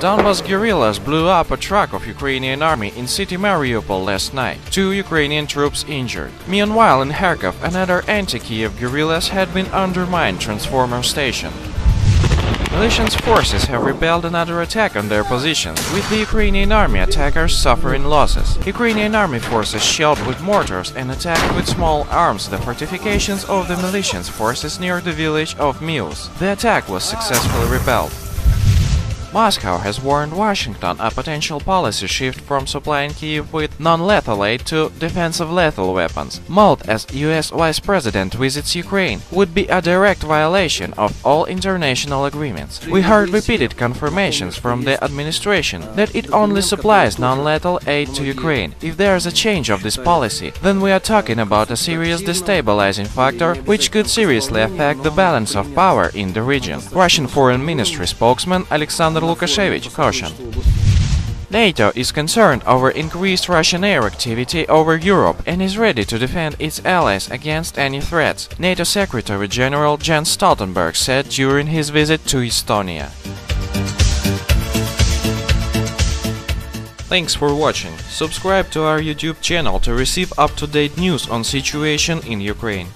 Donbas guerrillas blew up a truck of Ukrainian army in city Mariupol last night. Two Ukrainian troops injured. Meanwhile, in Kharkov, another anti-Kiev guerrillas had been undermined transformer station. Militia's forces have repelled another attack on their positions, with the Ukrainian army attackers suffering losses. Ukrainian army forces shelled with mortars and attacked with small arms the fortifications of the militia's forces near the village of Mius. The attack was successfully repelled. Moscow has warned Washington a potential policy shift from supplying Kiev with non-lethal aid to defensive lethal weapons. Malt as US Vice President visits Ukraine would be a direct violation of all international agreements. We heard repeated confirmations from the administration that it only supplies non-lethal aid to Ukraine. If there is a change of this policy, then we are talking about a serious destabilizing factor which could seriously affect the balance of power in the region. Russian Foreign Ministry spokesman Alexander Lukashevich caution. NATO is concerned over increased Russian air activity over Europe and is ready to defend its allies against any threats, NATO Secretary General Jens Stoltenberg said during his visit to Estonia. Thanks for watching. Subscribe to our YouTube channel to receive up-to-date news on situation in Ukraine.